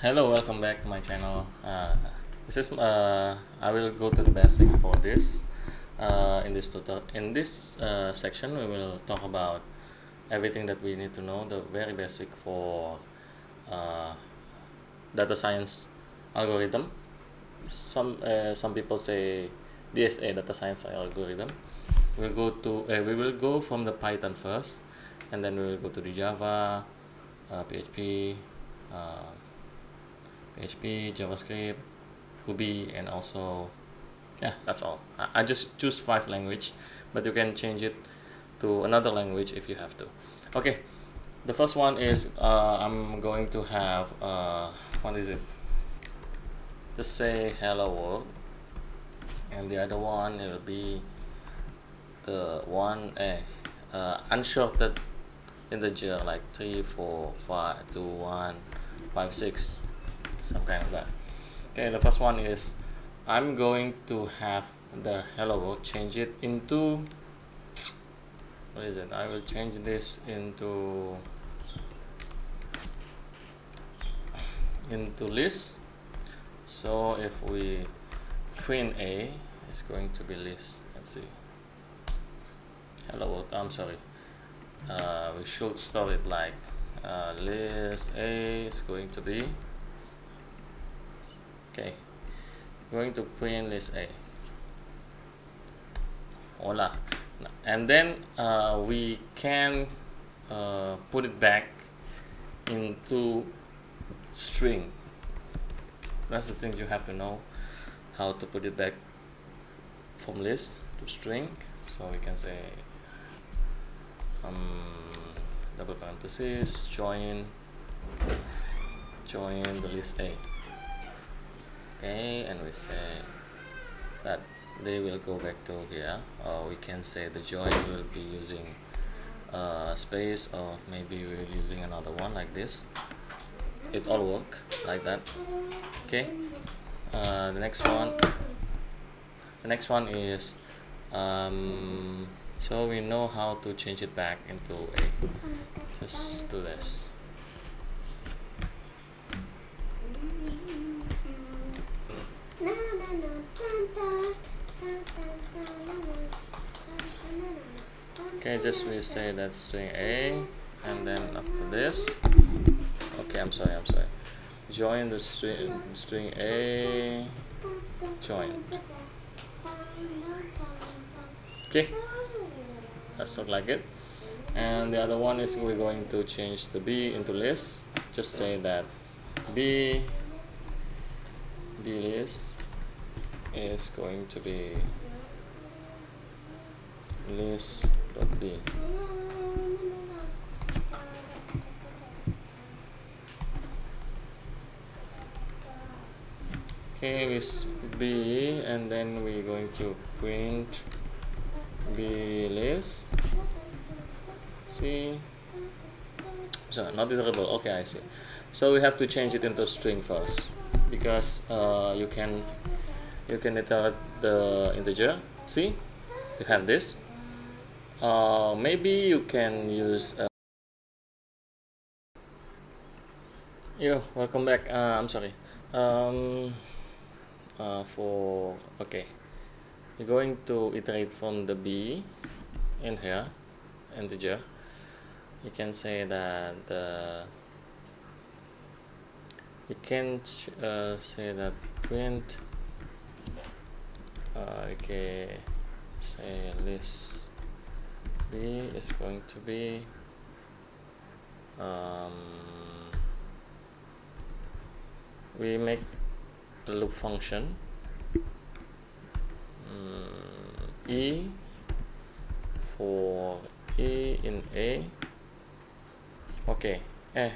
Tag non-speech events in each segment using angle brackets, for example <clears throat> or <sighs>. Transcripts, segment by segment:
hello welcome back to my channel. Uh, this is uh, I will go to the basic for this. Uh, in this tutorial in this uh, section we will talk about everything that we need to know the very basic for uh, data science algorithm. Some uh, some people say DSA data science algorithm. We'll go to we will go from the Python first and then we will go to the Java PHP uh, PHP JavaScript Ruby and also yeah that's all. I, I just choose five language but you can change it to another language if you have to. Okay the first one is uh, I'm going to have uh, what is it? Just say hello world and the other one it will be the one eh, uh, unshorted integer like 3 4 5 2 1 5 6 some kind of that. Okay the first one is I'm going to have the hello world change it into what is it? I will change this into into list. So if we print a it's going to be list. Let's see. Hello world I'm sorry. Uh, we should store it like uh, list a is going to be okay. Going to print list a. Voila. And then uh, we can uh, put it back into string. That's the thing you have to know how to put it back from list to string. So we can say um, double parenthesis join join the list A okay and we say that they will go back to here. Or we can say the join will be using uh, space or maybe we're using another one like this. It all work like that okay? Uh, the next one the next one is um, so we know how to change it back into a. Just do this okay just we say that string a and then after this okay I'm sorry I'm sorry. Join the string string a join. Okay that's not like it. And the other one is we're going to change the b into list. Just say that b b list is going to be list dot b. Okay this b and then we're going to print b list. See so not iterable. Okay I see. So we have to change it into string first because uh, you can you can iterate the integer. See? You have this. Uh, maybe you can use uh, yo welcome back. Uh, I'm sorry. Um, uh, for okay. You're going to iterate from the b in here integer. You can say that the you can uh, say that print uh, okay say list b is going to be um, we make the loop function. Um, e for e in a. Okay a,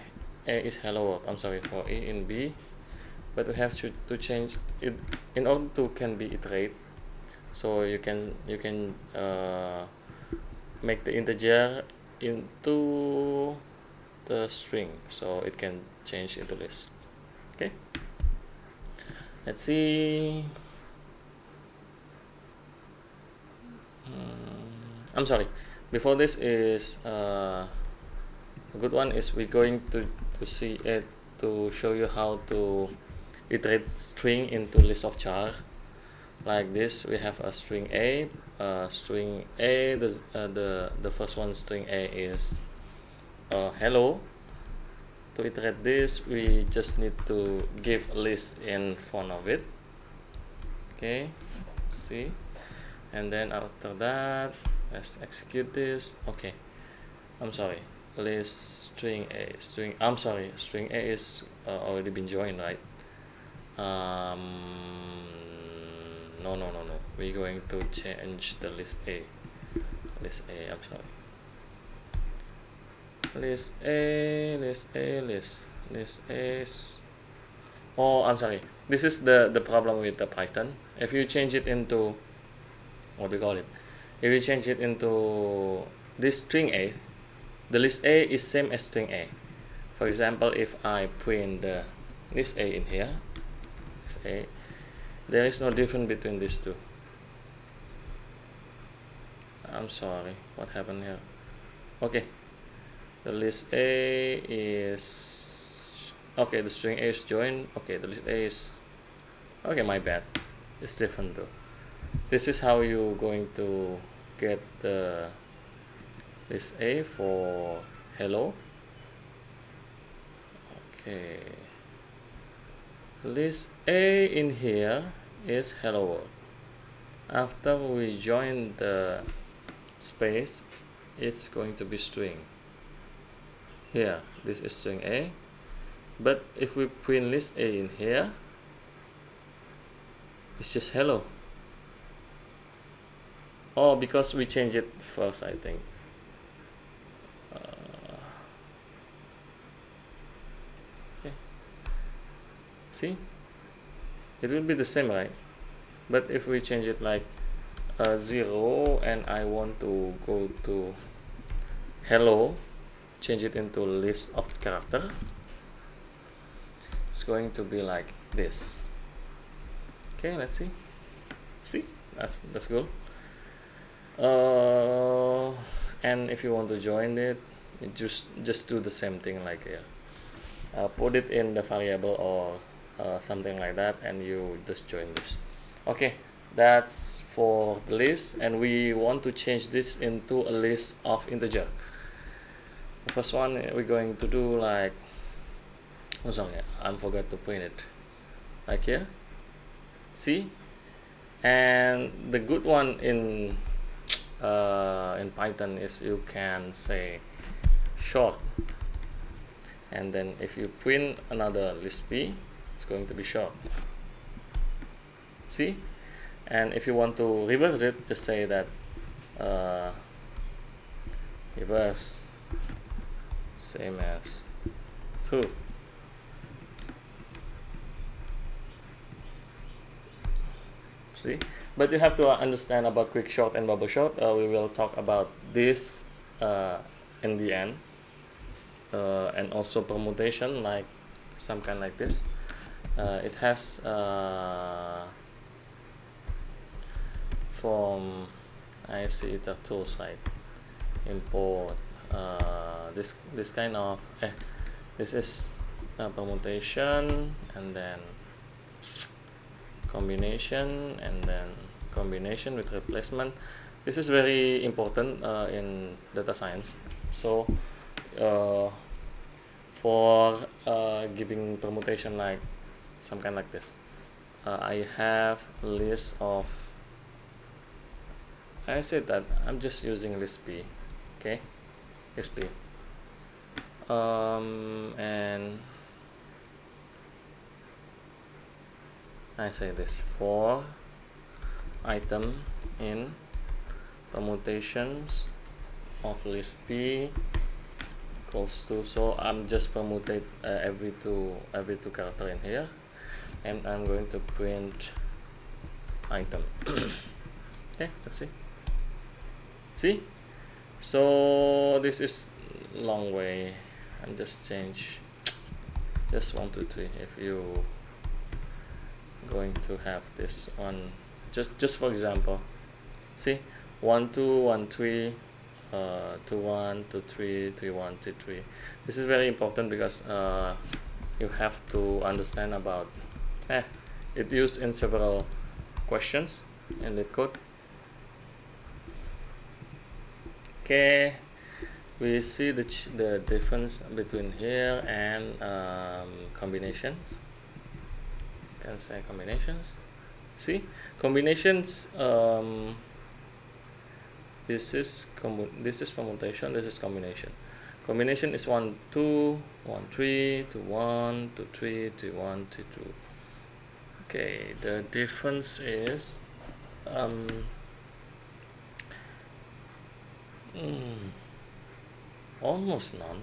a is hello world. I'm sorry for e in b. But we have to, to change it. In order to can be iterate so you can you can uh, make the integer into the string. So it can change into list okay? Let's see. Um, I'm sorry. Before this is uh, a good one is we're going to to see it to to show you how to iterate string into list of char like this we have a string a uh, string a the, uh, the the first one string a is uh, hello. To iterate this we just need to give a list in front of it. Okay see? And then after that let's execute this. Okay I'm sorry. List string a string I'm sorry. String a is uh, already been joined right? Um, no no no no. We're going to change the list a. List a I'm sorry. List a list a list list a oh I'm sorry. This is the the problem with the Python. If you change it into what do you call it? If you change it into this string a the list a is same as string a. For example if I print the list a in here list a there is no difference between these two. I'm sorry what happened here? Okay. The list A is okay the string A is joined. Okay the list A is okay my bad. It's different though. This is how you're going to get the list A for hello. Okay list A in here is hello world. After we join the space it's going to be string. Here this is string a. But if we print list a in here it's just hello. Oh because we change it first I think uh, okay see? It will be the same right? But if we change it like uh, 0 and I want to go to hello change it into list of character it's going to be like this. Okay let's see. See? That's that's good uh, and if you want to join it just just do the same thing like here. Uh, put it in the variable or uh, something like that and you just join this. Okay that's for the list and we want to change this into a list of integer. The first one we're going to do like oh sorry I forgot to print it. Like here. See? And the good one in uh, in Python is you can say short. And then if you print another list b it's going to be short. See? And if you want to reverse it just say that uh, reverse same as 2 see? But you have to understand about quick sort and bubble sort uh, we will talk about this uh, in the end. Uh, and also permutation like some kind like this uh, it has uh, from I see the tool site import uh, this this kind of eh, this is a permutation and then combination and then combination with replacement. This is very important uh, in data science. So uh, for uh, giving permutation like some kind like this. Uh, I have list of I said that I'm just using list B okay? List B um, and I say this for item in permutations of list B equals to so I'm just permutate uh, every two every two character in here and I'm going to print item. <clears throat> Okay let's see see? So this is long way. I'm just change. Just one two three. If you going to have this one just just for example. See? One two one three. Uh, two one two three three one two three. This is very important because uh, you have to understand about eh, it used in several questions in LeetCode okay we see the, the difference between here and um, combinations. Can say combinations. See combinations um, this is this is permutation this is combination. Combination is 1 2 1 3 to 1 to 3 to 1 to 2 okay the difference is um, mm, almost none.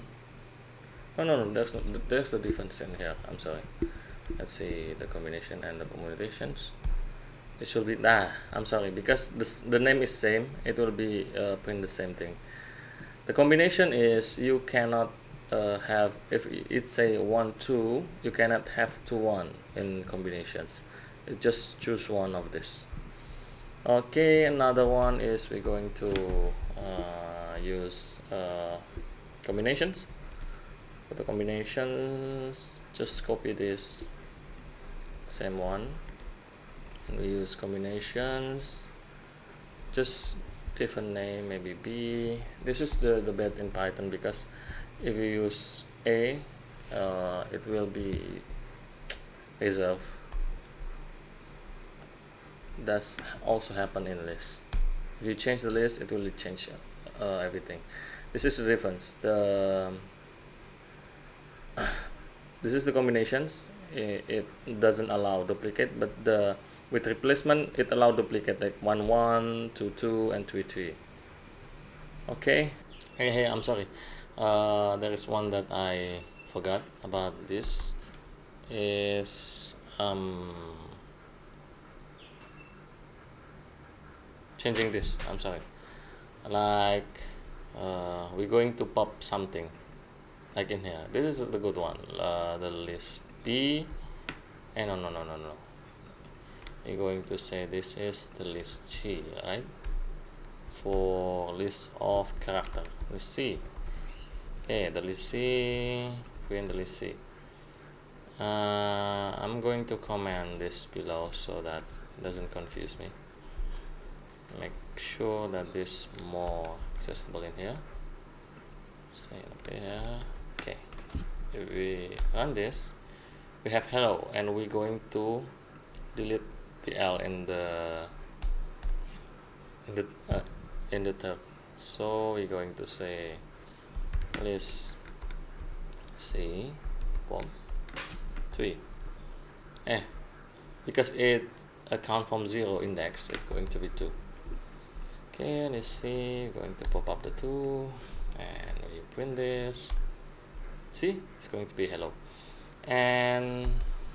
Oh no no there's no, there's the difference in here I'm sorry. Let's see the combination and the permutations it should be nah I'm sorry because this the name is same it will be uh, print the same thing. The combination is you cannot uh, have if it's a 1 2 you cannot have 2 1 in combinations. Just choose one of this. Okay another one is we're going to uh, use uh, combinations. For the combinations just copy this same one. And we use combinations. Just different name maybe B. This is the the bed in Python because if you use A uh, it will be reserved. That's also happen in list. If you change the list it will change uh, everything. This is the difference. The <coughs> this is the combinations. It, it doesn't allow duplicate but the with replacement it allow duplicate like 1 1 2 2 and 3 3 okay? Hey hey i'm sorry uh, there is one that i forgot about this. Is um changing this. I'm sorry. Like uh, we're going to pop something. Like in here. This is the good one. Uh, the list b and no no no no no. You're going to say this is the list C right? For list of character. List C okay the list C uh, I'm going to comment this below so that doesn't confuse me. Make sure that this more accessible in here. Say up there. Okay. If we run this we have hello and we're going to delete the L in the in the uh, in the tab. So we're going to say list C bomb 3 eh. Because it account from 0 index it's going to be 2 okay let's see. Going to pop up the 2 and we print this. See? It's going to be hello. And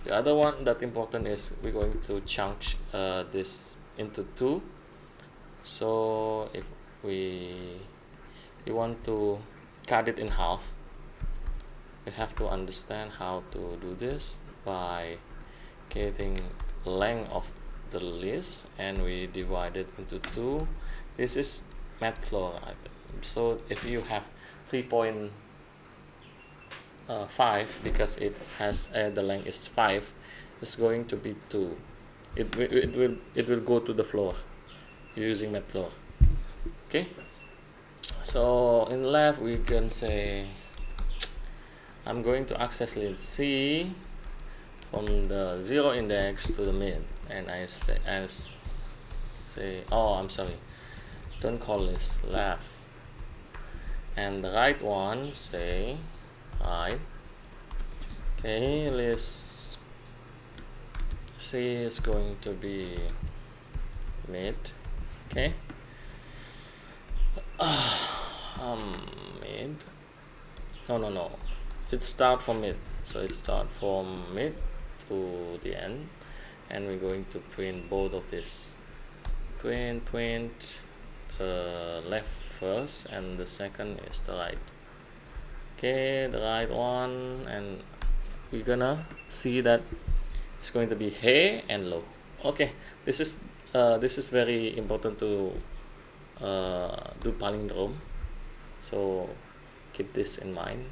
the other one that important is we're going to chunk uh, this into two. So if we we want to cut it in half. We have to understand how to do this by getting length of the list and we divide it into two. This is math floor. so if you have 3.5 uh, because it has uh, the length is 5 it's going to be 2 it, it will it will go to the floor using floor okay so in left we can say I'm going to access list C from the zero index to the mid and I say I say oh I'm sorry. Don't call this left and the right one say right okay let's see it's going to be mid. Okay <sighs> ah. Um mid? No no no. It start from mid. So it start from mid to the end and we're going to print both of this. Print print the left first and the second is the right. Okay the right one and we're gonna see that it's going to be high and low. Okay this is uh, this is very important to uh, do palindrome so keep this in mind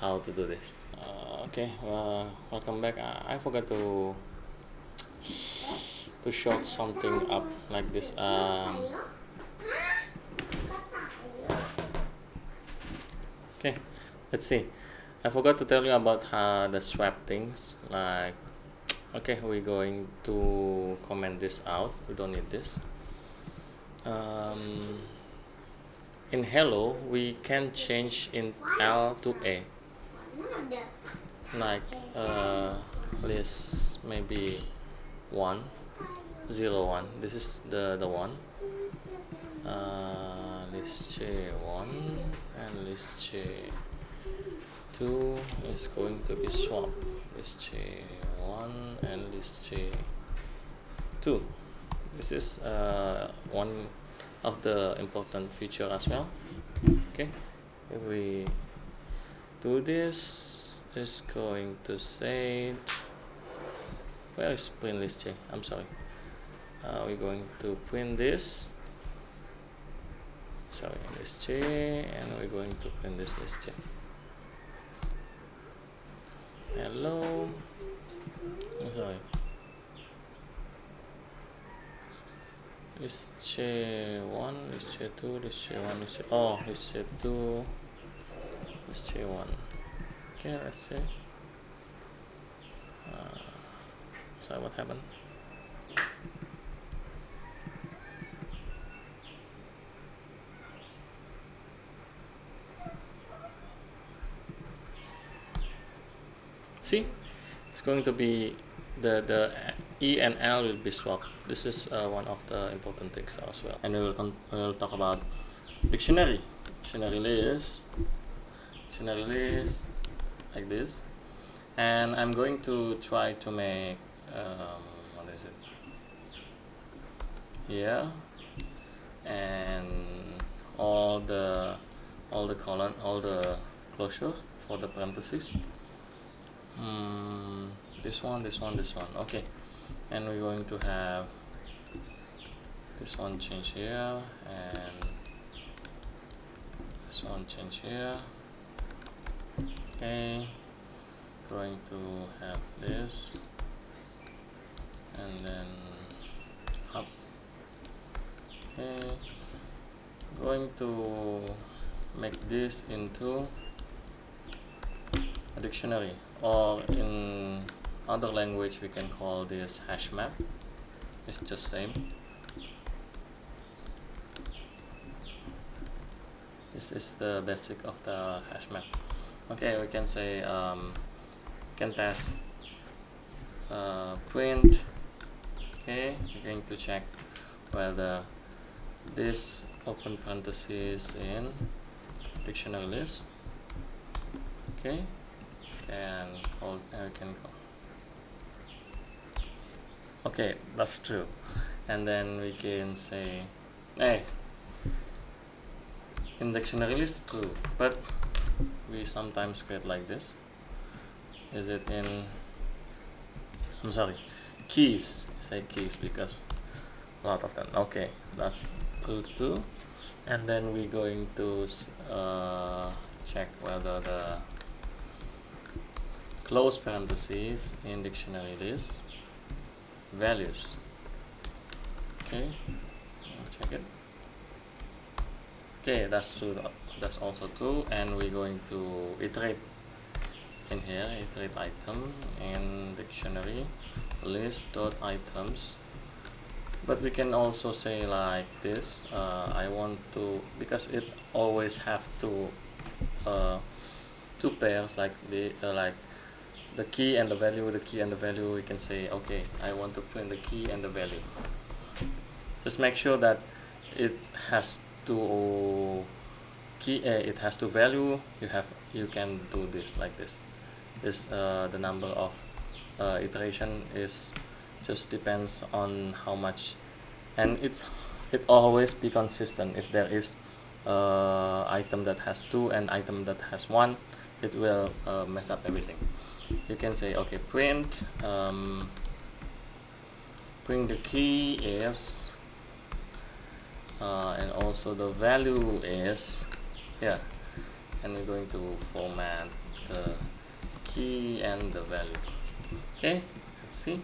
how to do this. Uh, okay uh, welcome back. I, I forgot to to show something up like this. Um, okay let's see. I forgot to tell you about uh, the swap things like okay we're going to comment this out. We don't need this. Um, in hello we can change in L to A. Like uh, list maybe one zero one. this is the the one. Uh, list j1 and list j2 is going to be swapped list j1 and list j2 this is uh, one of the important feature as well. Okay. If we do this is going to say where is print list j i'm sorry. Uh, we're going to print this. Sorry list j and we're going to print this list j hello. Sorry list j1 list j2 list j1 list j oh list j2 list j1 okay let's see. Uh, sorry what happened? See? It's going to be the the E and L will be swapped this is uh, one of the important things as well. And we will, we will talk about dictionary. Dictionary list dictionary list like this. And I'm going to try to make um, what is it? Here. And all the all the colon all the closure for the parentheses. Hmm, this one this one this one. Okay and we're going to have this one change here and this one change here. Okay going to have this and then up. Okay going to make this into a dictionary or in other language we can call this hash map. It's just same. This is the basic of the hash map. Okay we can say um, can test uh, print. Okay we're going to check whether this open parenthesis in dictionary list. Okay and call uh, can go okay that's true. And then we can say hey in dictionary is true but we sometimes get like this. Is it in I'm sorry keys. Say keys because a lot of them. Okay that's true too. And then we're going to uh, check whether the close parentheses in dictionary list values. Okay check it. Okay that's true that's also true and we're going to iterate in here iterate item in dictionary list dot items. But we can also say like this uh, I want to because it always have to uh, two pairs like the uh, like the key and the value the key and the value we can say okay I want to print the key and the value. Just make sure that it has to key uh, it has to value you have you can do this like this. Is uh, the number of uh, iteration is just depends on how much and it's it always be consistent. If there is uh, item that has two and item that has one it will uh, mess up everything you can say okay print um, print the key is uh, and also the value is here and we're going to format the key and the value. Okay let's see.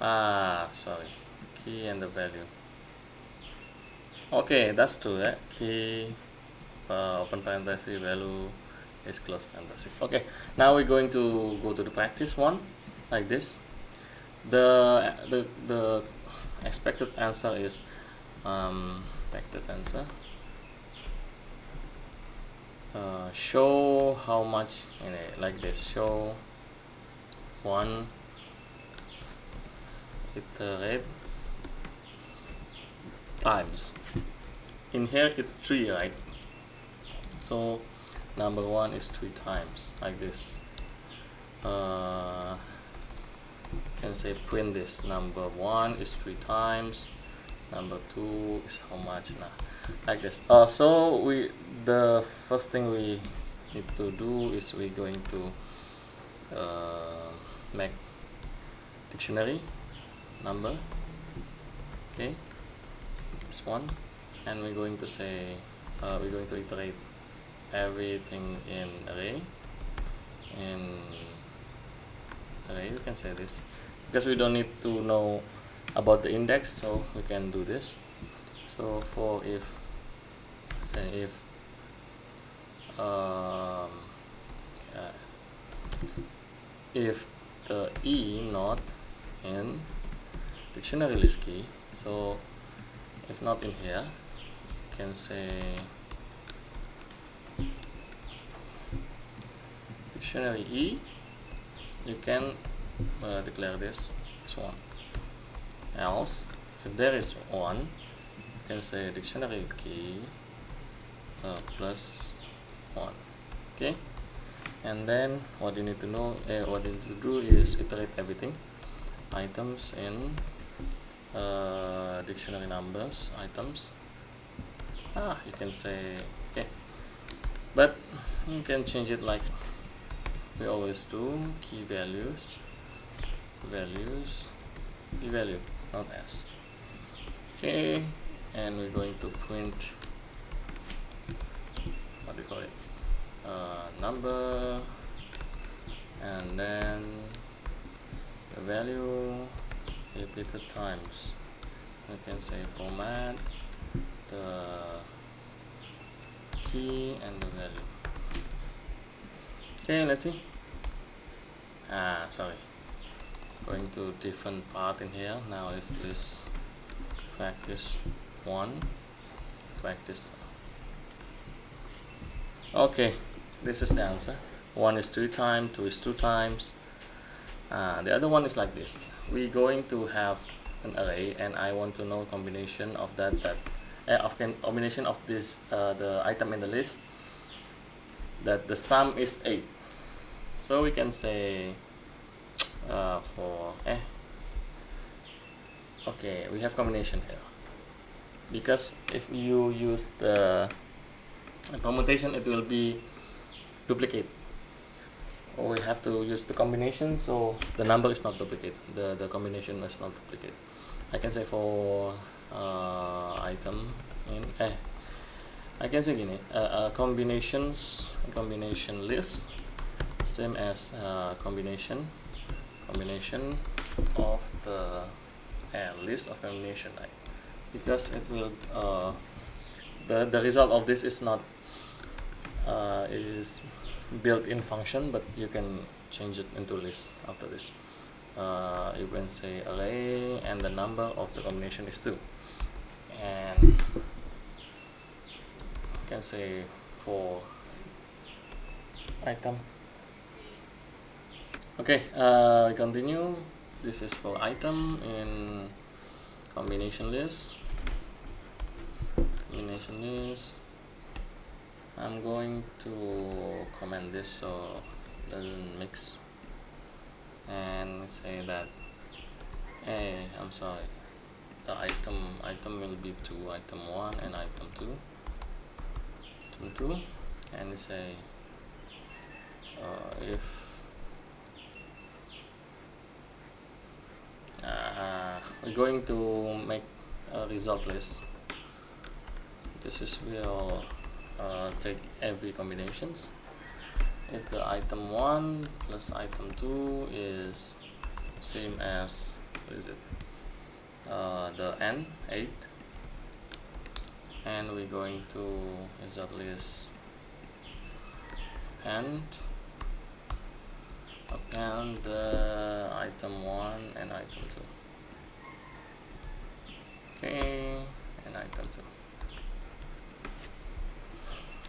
Ah sorry. Key and the value. Okay that's true eh? key uh, open parenthesis value is close parenthesis okay now we're going to go to the practice one like this. The the the expected answer is um, expected answer. Uh, show how much like this. Show one iterate times. In here it's 3 right? So number 1 is 3 times like this. Uh, can say print this. Number 1 is 3 times. Number 2 is how much now? Like this. Uh, so we the first thing we need to do is we're going to uh, make dictionary number. Okay this one. And we're going to say uh, we're going to iterate everything in array in array we can say this. Because we don't need to know about the index so we can do this. So for if say if um, uh, if the e not in dictionary list key so if not in here you can say dictionary e you can uh, declare this as one. Else if there is one you can say dictionary key uh, plus one okay? And then what you need to know uh, what you need to do is iterate everything. Items in uh, dictionary numbers items. Ah you can say okay. But you can change it like we always do key values. Values. Key value not s. Okay and we're going to print what do you call it? Uh, number and then the value repeated times. We can say format the key and the value. Okay let's see ah sorry. Going to different part in here. Now is this practice one. Practice. Okay this is the answer. One is three times two is two times. Uh, the other one is like this. We're going to have an array and I want to know combination of that that uh, of combination of this uh, the item in the list that the sum is 8 so we can say uh, for eh. Okay we have combination here. Because if you use the permutation it will be duplicate. We have to use the combination so the number is not duplicate. The the combination is not duplicate. I can say for uh, item in eh. I can say gini uh, uh, combinations combination list same as uh, combination combination of the uh, list of combination right? Because it will uh, the the result of this is not uh, is built-in function but you can change it into list after this. Uh, you can say array and the number of the combination is 2 and you can say for item okay uh, we continue. This is for item in combination list. Combination list. I'm going to comment this so it doesn't mix and say that hey I'm sorry. The item item will be 2 item 1 and item 2 item 2 and say uh, if uh, we're going to make a result list. This is we'll uh, take every combinations. If the item 1 plus item 2 is same as what is it? Uh, the n 8 and we're going to result list append. Append the item 1 and item 2 okay and item 2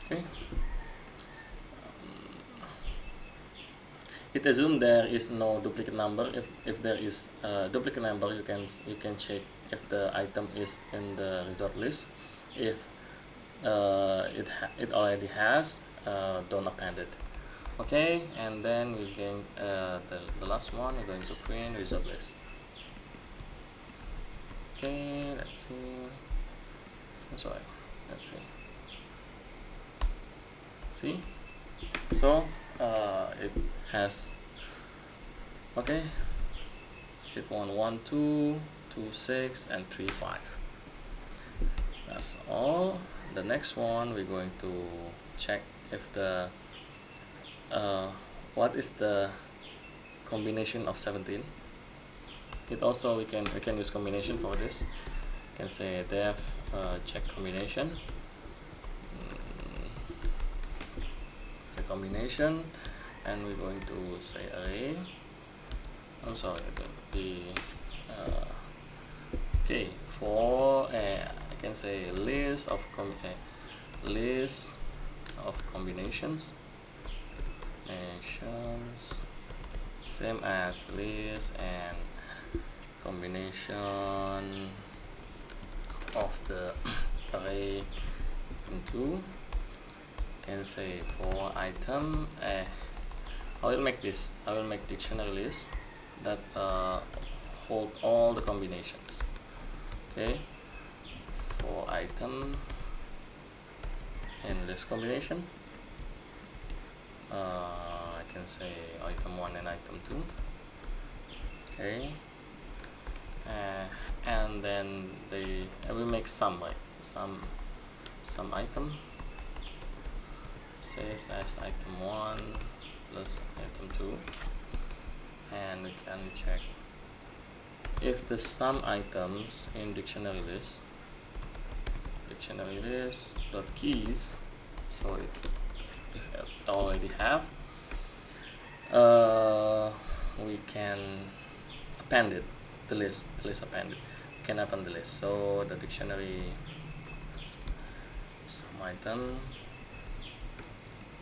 okay. It assumes there is no duplicate number. If, if there is a duplicate number you can you can check if the item is in the result list. If uh, it it already has uh, don't append it. Okay and then we gain uh, the, the last one we're going to print result list okay let's see. Sorry let's see. See? So uh, it has okay. It one one two two six and three five. That's all. The next one we're going to check if the uh, what is the combination of 17 it also we can we can use combination for this. You can say def uh, check combination. The combination. And we're going to say array I'm sorry the uh, okay for uh, I can say list of com uh, list of combinations. Combinations same as list and combination of the <clears throat> array into can say for item. Uh, I will make this I will make dictionary list that uh, hold all the combinations. Okay? For item. In this combination. Uh, I can say item 1 and item 2 okay uh, and then they I will make some right some some item. Says as item 1 plus item 2 and we can check if the sum items in dictionary list dictionary list dot keys so it, if already have uh, we can append it the list the list we can append the list so the dictionary sum item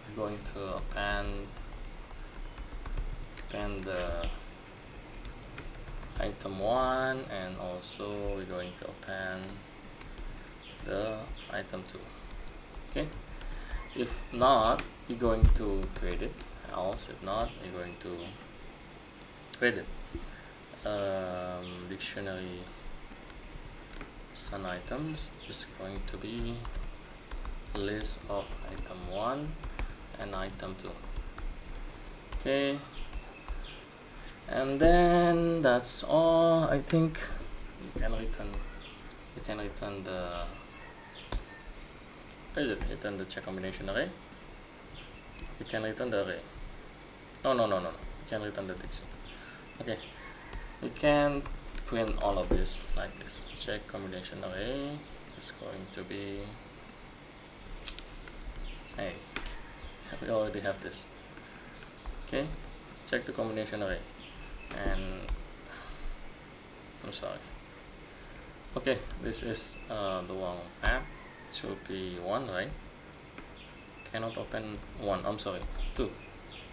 we're going to append append the item 1 and also we're going to append the item 2 okay? If not you're going to create it. Else if not you're going to create it um, dictionary sun items is going to be list of item 1 and item 2 okay. And then that's all. I think you can return you can return the is it? Return the check combination array? You can return the array. No no no no no. You can return the diction okay you can print all of this like this. Check combination array is going to be hey <laughs> we already have this. Okay check the combination array and I'm sorry. Okay this is uh, the one app. Should be one right? Cannot open one. I'm sorry two.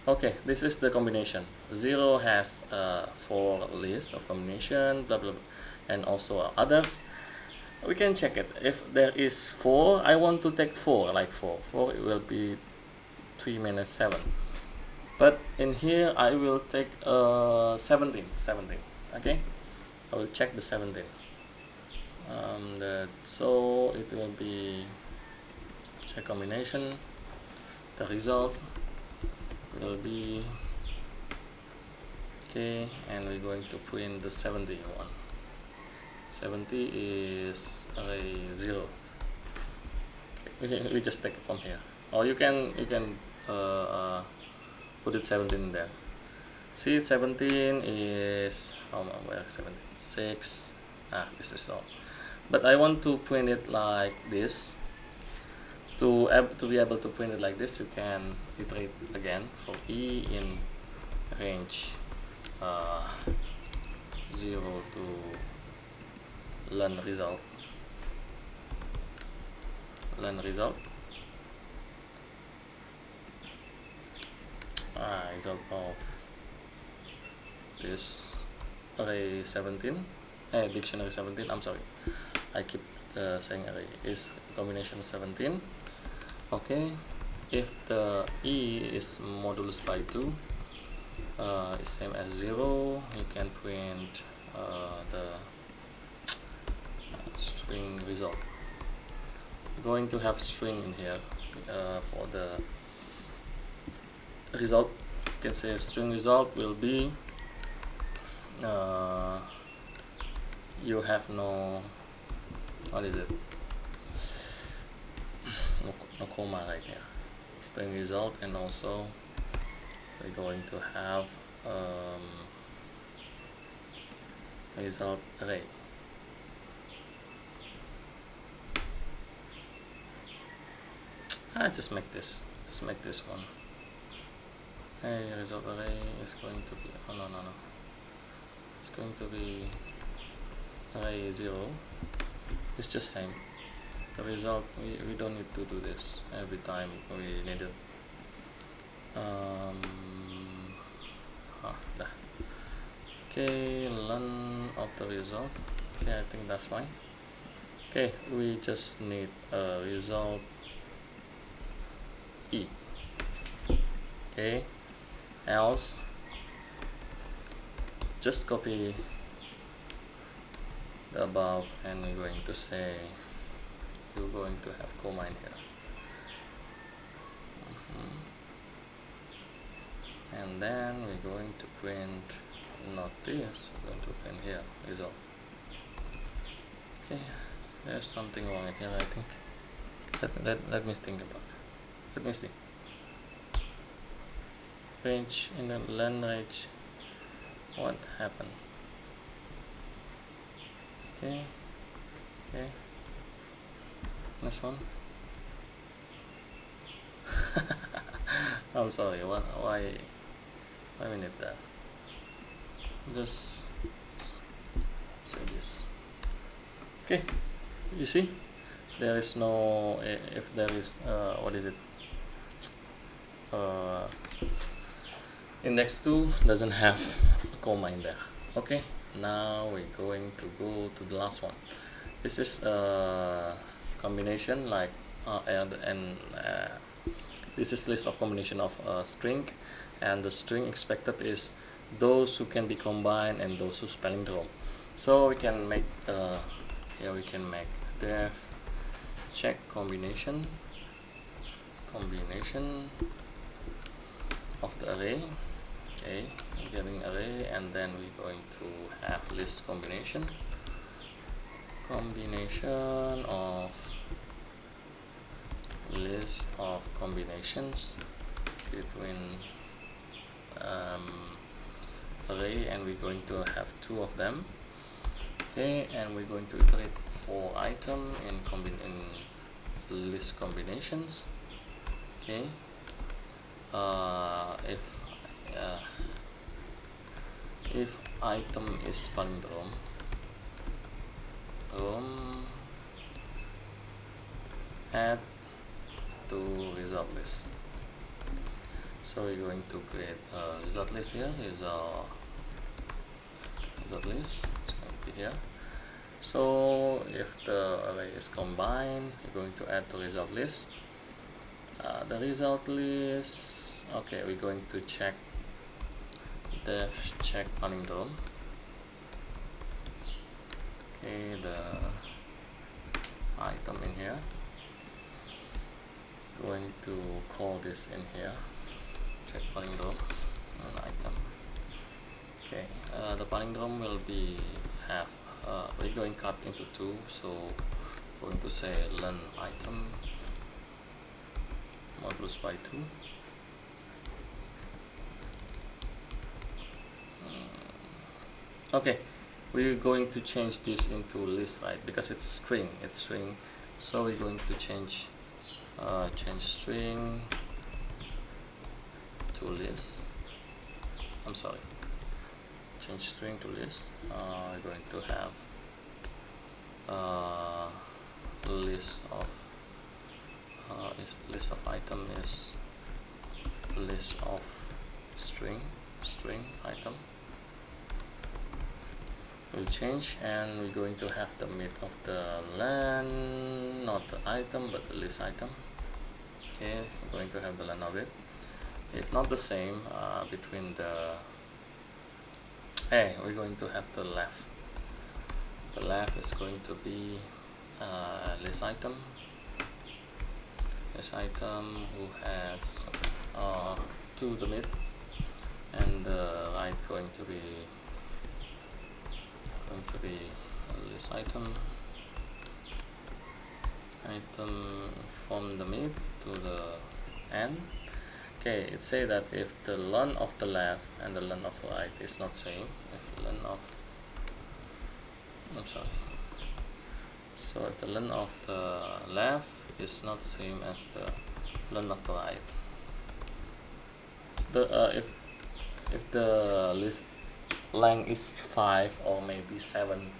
Okay this is the combination zero has uh, four lists of combination blah blah, blah and also others. We can check it. If there is four I want to take four like four. Four it will be 3 minus 7 but in here I will take uh, 17 17 okay? I will check the 17 um, that so it will be check combination. The result will be okay and we're going to print the 70 one. 70 is array 0 okay, we, just take it from here. Or you can you can uh, uh, put it 17 there. See 17 is how oh, where 17 6 ah this is all. But I want to print it like this. To, to be able to print it like this you can iterate again for E in range uh, 0 to len result. Len result. Ah, result of this array 17 eh, dictionary 17 I'm sorry. I keep uh, saying array. Is combination 17 okay. If the e is modulus by 2 uh, is same as 0 you can print uh, the uh, string result. Going to have string in here uh, for the result. You can say string result will be uh, you have no what is it? No, no comma right here string result and also we're going to have um, result array I just make this just make this one. Hey result array is going to be oh no no no. It's going to be array 0 it's just same. The result we, we don't need to do this every time we need it um, ah, okay len of the result. Okay I think that's fine. Okay we just need a result E. Okay else? Just copy the above and we're going to say you're going to have comma in here mm -hmm. And then we're going to print not this we're going to print here is result okay there's something wrong here I think. Let, let, let me think about it. Let me see. Range in the len range what happened? Okay okay. Next one. <laughs> I'm sorry why why we need that. Just say this. Okay you see? There is no if there is uh, what is it? Uh, index 2 doesn't have a comma in there. Okay now we're going to go to the last one. This is a combination like uh, and, and uh, this is list of combination of uh, string and the string expected is those who can be combined and those who palindrome so we can make uh, here we can make def check combination combination of the array. Okay getting array and then we're going to have list combination. Combination of list of combinations between um, array and we're going to have two of them. Okay and we're going to iterate for item in combine in list combinations. Okay. Uh, if uh, if item is palindrome. Um, add to result list so we're going to create a result list here. Is a result list. It's going to be here. So if the array is combined you're going to add to result list. Uh, the result list okay we're going to check def check palindrome okay the item in here. Going to call this in here check palindrome an item okay uh, the palindrome will be half uh, we're going cut into two so we're going to say len item modulus by 2 mm, okay we're going to change this into list right because it's string it's string. So we're going to change uh, change string to list. I'm sorry. Change string to list. Uh, we're going to have uh, list of uh, is list of item is list of string string item. Will change and we're going to have the mid of the len not the item but the list item. Okay we're going to have the len of it if not the same uh, between the hey we're going to have the left. The left is going to be uh, item. List item who has uh, to the mid and the right going to be going to be list item. Item from the mid to the end okay it say that if the len of the left and the len of right is not same if len of I'm sorry. So if the len of the left is not same as the len of the right the uh, if if the list length is 5 or maybe 7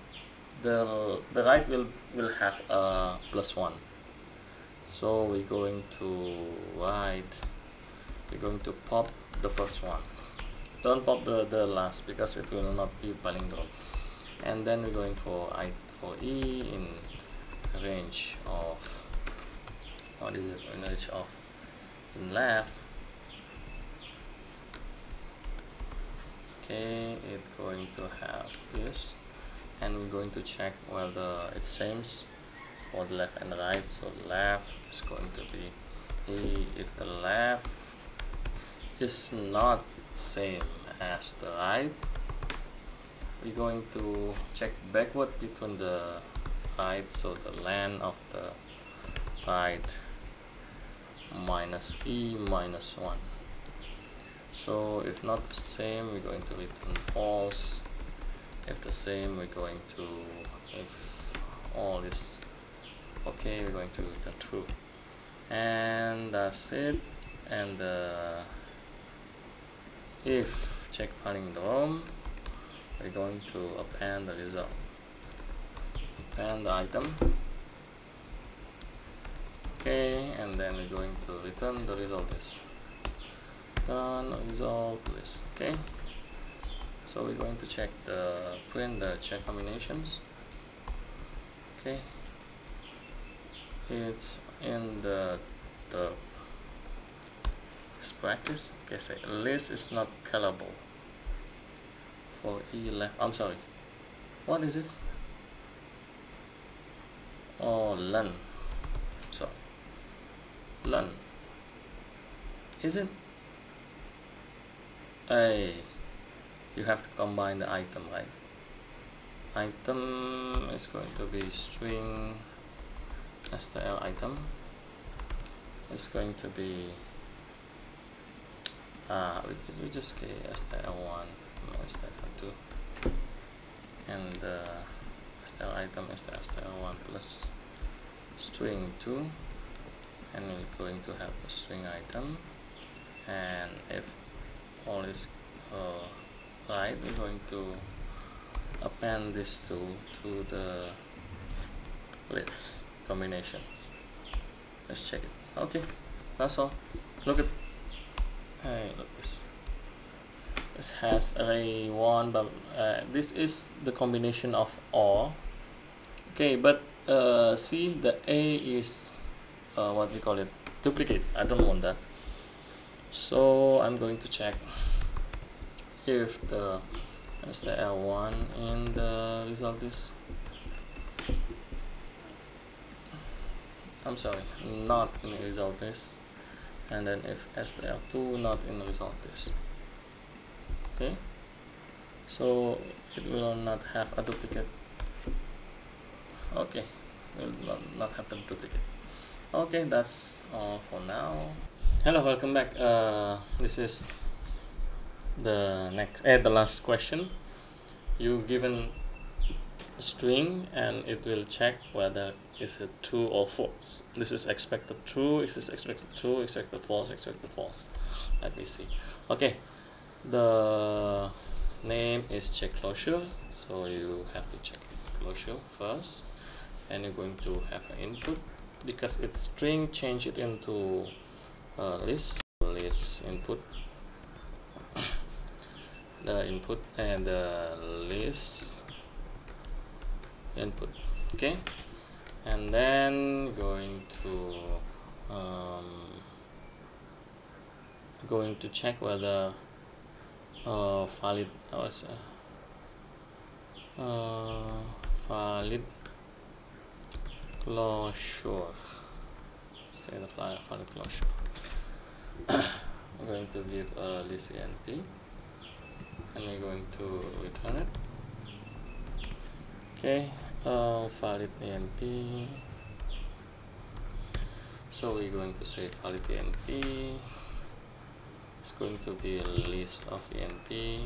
the the right will will have a plus 1 so we're going to write we're going to pop the first one. Don't pop the, the last because it will not be palindrome and then we're going for i for e in range of what is it? In range of in left. Okay it's going to have this. And we're going to check whether it seems for the left and the right. So left is going to be e. If the left is not same as the right we're going to check backward between the right so the len of the right minus e minus 1 so if not the same we're going to return false. If the same we're going to if all is okay we're going to return true. And that's it. And uh, if check palindrome we're going to append the result. Append the item. Okay and then we're going to return the result is done result list okay. So we're going to check the print the check combinations. Okay. It's in the the practice okay say list is not callable for e left I'm sorry. What is it oh len so len is it? A you have to combine the item right? Item is going to be string stl item. It's going to be uh, we, we just get stl1 stl2 and uh, stl item is the stl1 plus string 2 and we're going to have a string item. And if all is uh, right we're going to append this to to the list combinations. Let's check it. Okay that's all. Look at hey look this this has array 1 but uh, this is the combination of all okay but uh, see the a is uh, what we call it duplicate. I don't want that. So I'm going to check if the STL1 in the result is I'm sorry not in the result is and then if STL2 not in result this okay? So it will not have a duplicate. Okay. Will not, have the duplicate. Okay that's all for now. Hello welcome back. Uh, this is the next eh, the last question. You given string and it will check whether is it true or false. This is expected true this is expected true expected false expected false. Let me see. Okay. The name is check closure so you have to check closure first. And you're going to have an input because it's string change it into a list. List input. <coughs> The input and the list input okay? And then going to um, going to check whether uh, valid was uh, uh, valid closure. Say the valid closure. <coughs> I'm going to give a list and we're going to return it. Okay uh, valid enp so we're going to say valid enp it's going to be a list of enp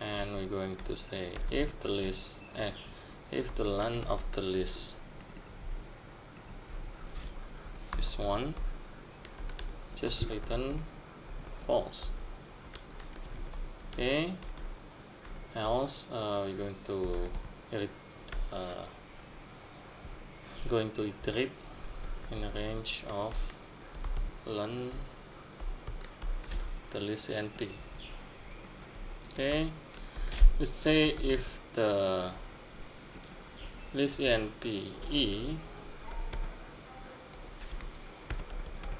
and we're going to say if the list eh, if the length of the list is 1 just return false. Okay else? Uh, we're going to uh, going to iterate in a range of len the list np okay. Let's say if the list np e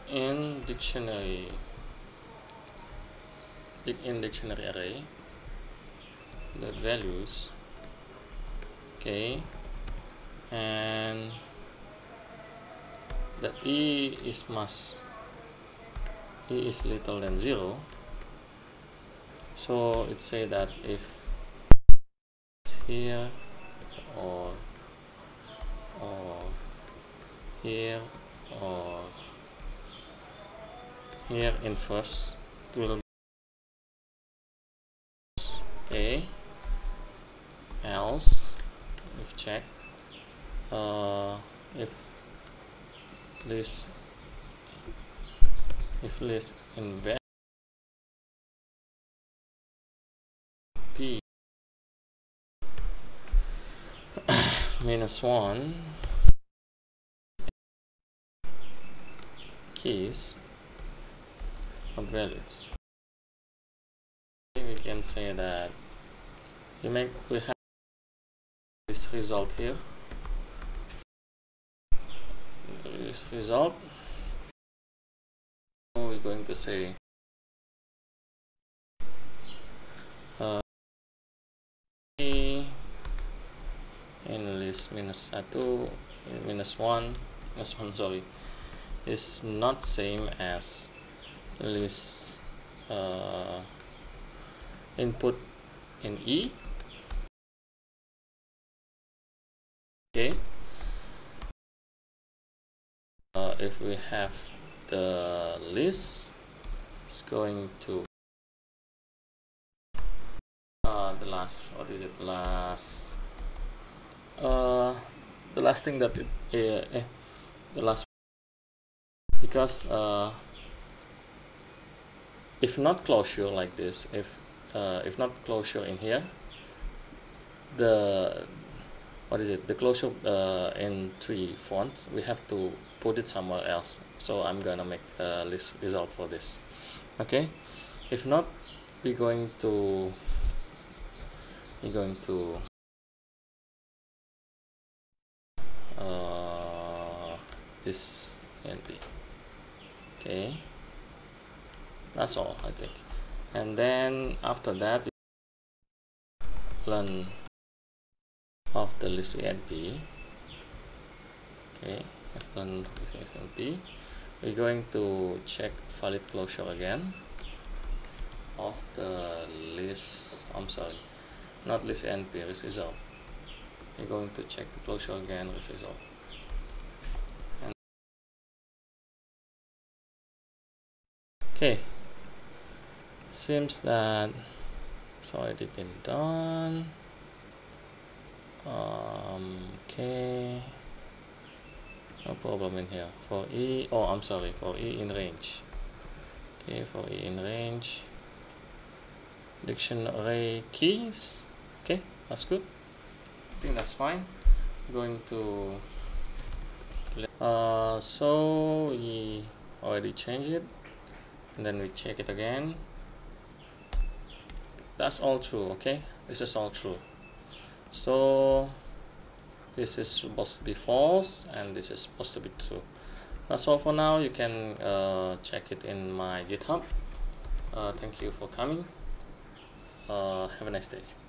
in dictionary in dictionary array that values. Okay. And that e is must e is little than 0 so it say that if here or or here or here in first it will okay else if check uh, if this if list in p <coughs> minus 1 keys of values. We can say that you make we have this result here. This result. We're going to say uh, in list minus 1 minus 1 minus 1 sorry is not same as list uh, input in E okay. Uh, if we have the list it's going to uh, the last what is it? Last uh, the last thing that it uh, eh, the last because uh, if not closure like this if uh, if not closure in here the what is it the closure uh, in tree font we have to put it somewhere else. So I'm gonna make a list result for this. Okay? If not we're going to we're going to uh, this NP okay? That's all I think. And then after that len of the list NP okay len list we're going to check valid closure again of the list I'm sorry not list NP list result we're going to check the closure again list result okay. Seems that so it has been done um, okay. No problem in here. For E oh I'm sorry. For E in range. Okay for E in range. Dictionary keys. Okay that's good. I think that's fine. Going to uh, so we already changed it. And then we check it again. That's all true okay? This is all true so this is supposed to be false and this is supposed to be true. That's all for now. You can uh, check it in my github. Uh, thank you for coming. Uh, have a nice day